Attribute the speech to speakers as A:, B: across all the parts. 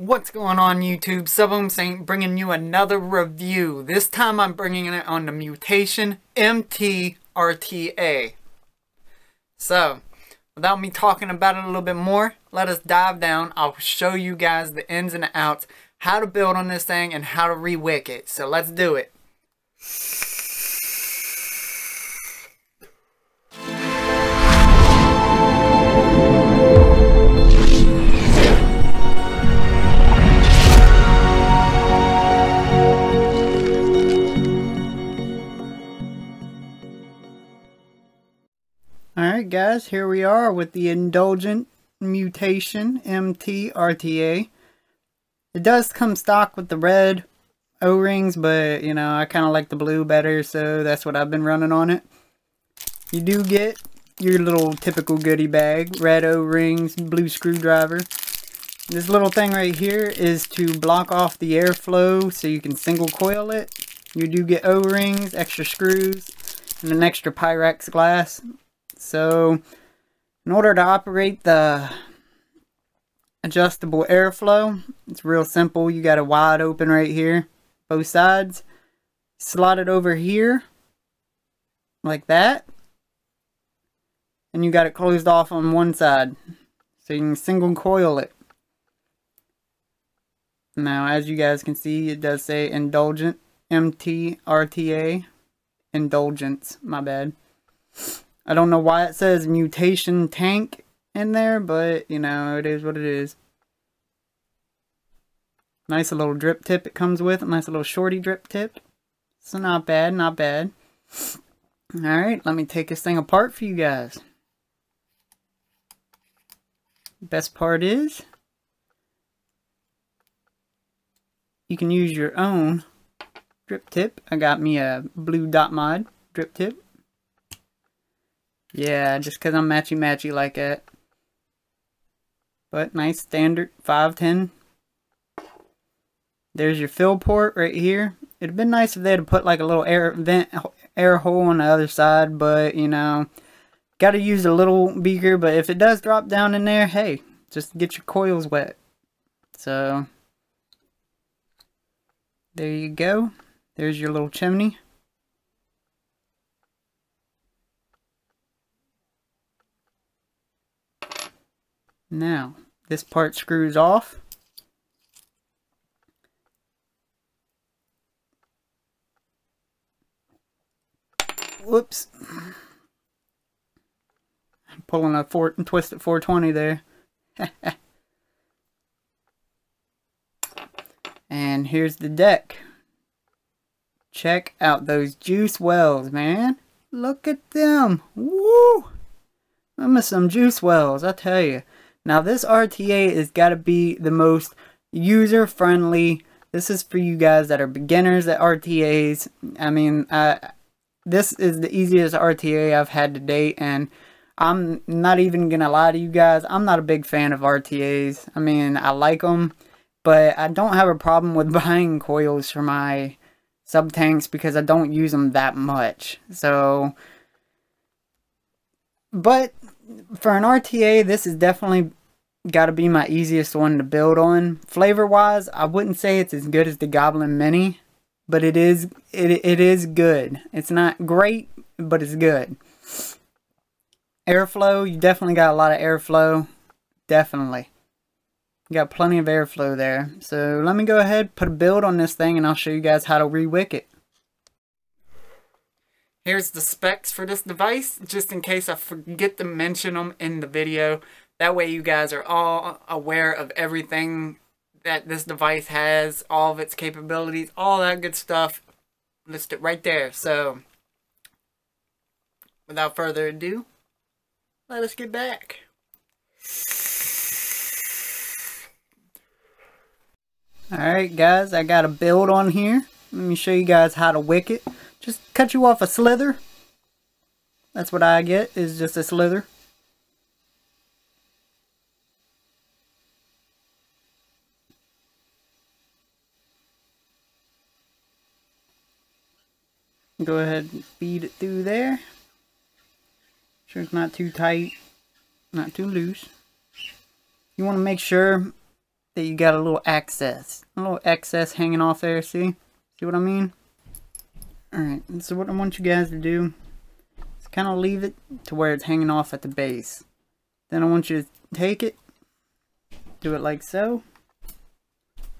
A: What's going on YouTube? Subboom Saint bringing you another review. This time I'm bringing it on the Mutation MT-RTA. So, without me talking about it a little bit more, let us dive down. I'll show you guys the ins and outs, how to build on this thing, and how to rewick it. So let's do it. Alright guys, here we are with the Indulgent Mutation MT-RTA. It does come stock with the red O-rings, but you know, I kind of like the blue better, so that's what I've been running on it. You do get your little typical goodie bag, red O-rings, blue screwdriver. This little thing right here is to block off the airflow so you can single coil it. You do get O-rings, extra screws, and an extra Pyrex glass. So, in order to operate the adjustable airflow, it's real simple. You got it wide open right here, both sides. Slot it over here, like that. And you got it closed off on one side. So you can single coil it. Now, as you guys can see, it does say Indulgent MT-RTA. Indulgence, my bad. I don't know why it says mutation tank in there, but you know, it is what it is. Nice little drip tip it comes with, nice little shorty drip tip. So not bad, not bad. Alright, let me take this thing apart for you guys. Best part is, you can use your own drip tip. I got me a blue dot mod drip tip. Yeah, just because I'm matchy-matchy like that. But nice standard 510. There's your fill port right here. It'd been nice if they'd put like a little air vent air hole on the other side, but you know, got to use a little beaker. But if it does drop down in there, hey, just get your coils wet. So there you go. There's your little chimney. Now, this part screws off. Whoops. I'm pulling a four, twist at 420 there. and here's the deck. Check out those juice wells, man. Look at them. Woo! I miss some juice wells, I tell you. Now this RTA has got to be the most user friendly. This is for you guys that are beginners at RTAs. I mean, uh, this is the easiest RTA I've had to date and I'm not even going to lie to you guys. I'm not a big fan of RTAs. I mean, I like them, but I don't have a problem with buying coils for my sub tanks because I don't use them that much. So, but for an RTA, this is definitely got to be my easiest one to build on. Flavor wise, I wouldn't say it's as good as the Goblin Mini, but it is it, it is good. It's not great, but it's good. Airflow, you definitely got a lot of airflow. Definitely. You got plenty of airflow there. So let me go ahead, put a build on this thing, and I'll show you guys how to rewick it. Here's the specs for this device, just in case I forget to mention them in the video. That way you guys are all aware of everything that this device has, all of its capabilities, all that good stuff listed right there. So, without further ado, let us get back. Alright guys, I got a build on here. Let me show you guys how to wick it. Just cut you off a slither. That's what I get, is just a slither. Go ahead and feed it through there. Sure it's not too tight, not too loose. You want to make sure that you got a little excess. A little excess hanging off there, see? See what I mean? Alright, so what I want you guys to do is kind of leave it to where it's hanging off at the base. Then I want you to take it, do it like so.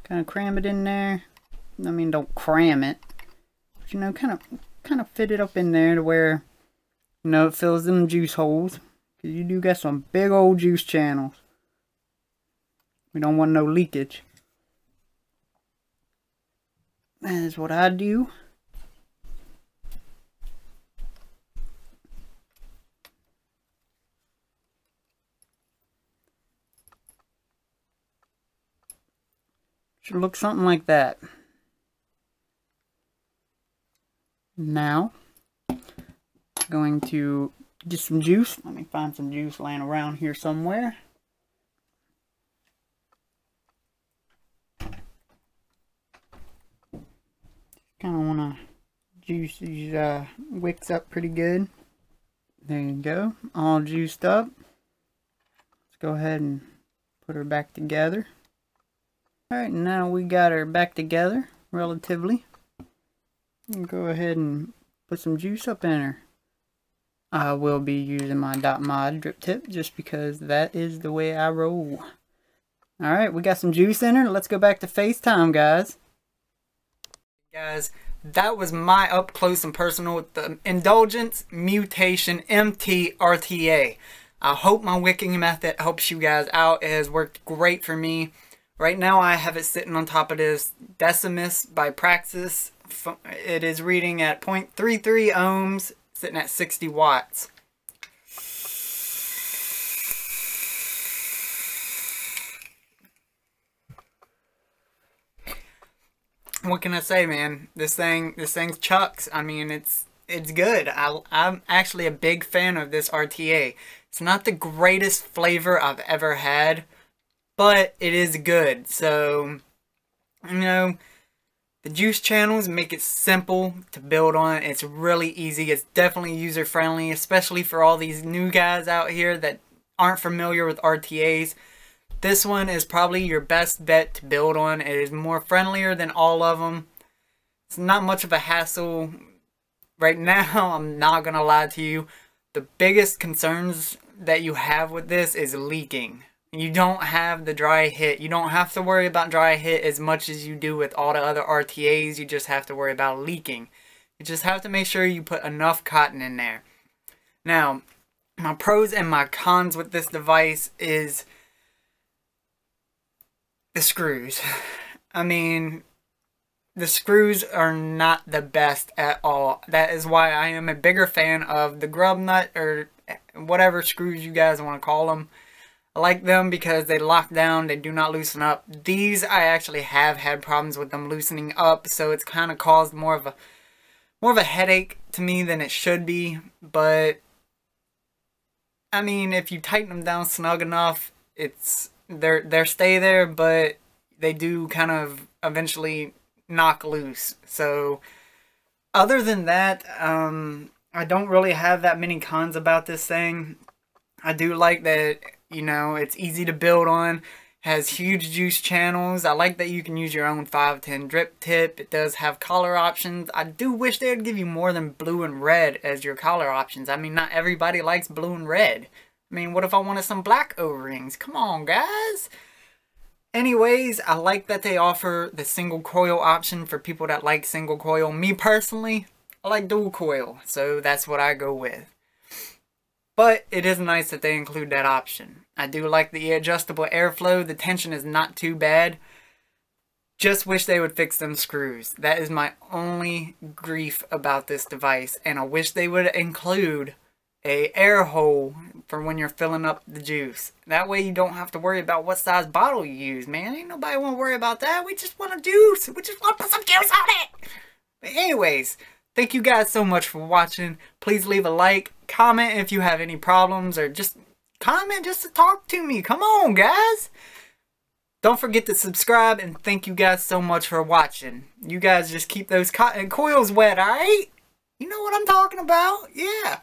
A: Kind of cram it in there. I mean, don't cram it. But, you know, kind of, kind of fit it up in there to where, you know, it fills them juice holes. Because you do got some big old juice channels. We don't want no leakage. That is what I do. Should look something like that. Now, going to get some juice. Let me find some juice laying around here somewhere. Kind of want to juice these uh, wicks up pretty good. There you go, all juiced up. Let's go ahead and put her back together. Alright, now we got her back together, relatively. Go ahead and put some juice up in her. I will be using my dot mod drip tip just because that is the way I roll. Alright, we got some juice in her. Let's go back to FaceTime, guys. Guys, that was my up close and personal with the Indulgence Mutation MT RTA. I hope my wicking method helps you guys out. It has worked great for me. Right now I have it sitting on top of this Decimus by Praxis. It is reading at 0.33 ohms, sitting at 60 watts. What can I say, man? This thing, this thing chucks. I mean, it's it's good. I, I'm actually a big fan of this RTA. It's not the greatest flavor I've ever had, but it is good. So, you know, the juice channels make it simple to build on. It's really easy. It's definitely user friendly, especially for all these new guys out here that aren't familiar with RTAs. This one is probably your best bet to build on. It is more friendlier than all of them. It's not much of a hassle. Right now, I'm not going to lie to you. The biggest concerns that you have with this is leaking you don't have the dry hit. You don't have to worry about dry hit as much as you do with all the other RTAs. You just have to worry about leaking. You just have to make sure you put enough cotton in there. Now, my pros and my cons with this device is the screws. I mean, the screws are not the best at all. That is why I am a bigger fan of the grub nut or whatever screws you guys want to call them. I like them because they lock down, they do not loosen up. These, I actually have had problems with them loosening up, so it's kind of caused more of a more of a headache to me than it should be, but I mean, if you tighten them down snug enough, it's they're they're stay there, but they do kind of eventually knock loose. So other than that, um, I don't really have that many cons about this thing. I do like that you know, it's easy to build on. Has huge juice channels. I like that you can use your own 510 drip tip. It does have color options. I do wish they would give you more than blue and red as your color options. I mean, not everybody likes blue and red. I mean, what if I wanted some black O-rings? Come on, guys. Anyways, I like that they offer the single coil option for people that like single coil. Me personally, I like dual coil, so that's what I go with. But it is nice that they include that option. I do like the adjustable airflow. The tension is not too bad. Just wish they would fix them screws. That is my only grief about this device. And I wish they would include a air hole for when you're filling up the juice. That way you don't have to worry about what size bottle you use, man. Ain't nobody want to worry about that. We just want a juice. We just want to put some juice on it. But anyways, Thank you guys so much for watching. Please leave a like, comment if you have any problems, or just comment just to talk to me. Come on, guys. Don't forget to subscribe, and thank you guys so much for watching. You guys just keep those cotton coils wet, alright? You know what I'm talking about? Yeah.